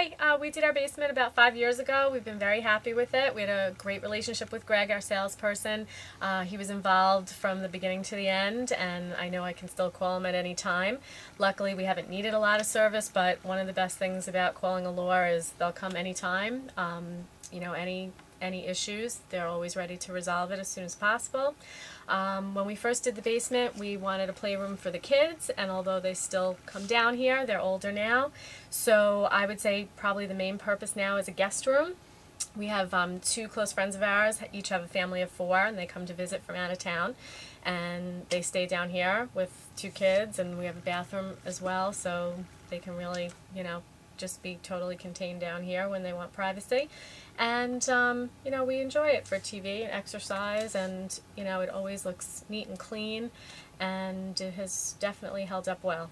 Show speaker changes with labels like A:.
A: Hi, uh, we did our basement about five years ago. We've been very happy with it. We had a great relationship with Greg, our salesperson. Uh, he was involved from the beginning to the end, and I know I can still call him at any time. Luckily, we haven't needed a lot of service, but one of the best things about calling Alure is they'll come anytime. Um, you know, any any issues, they're always ready to resolve it as soon as possible. Um, when we first did the basement, we wanted a playroom for the kids, and although they still come down here, they're older now. So I would say probably the main purpose now is a guest room. We have um, two close friends of ours, each have a family of four, and they come to visit from out of town. And they stay down here with two kids, and we have a bathroom as well, so they can really, you know, just be totally contained down here when they want privacy. And, um, you know, we enjoy it for TV and exercise, and, you know, it always looks neat and clean, and it has definitely held up well.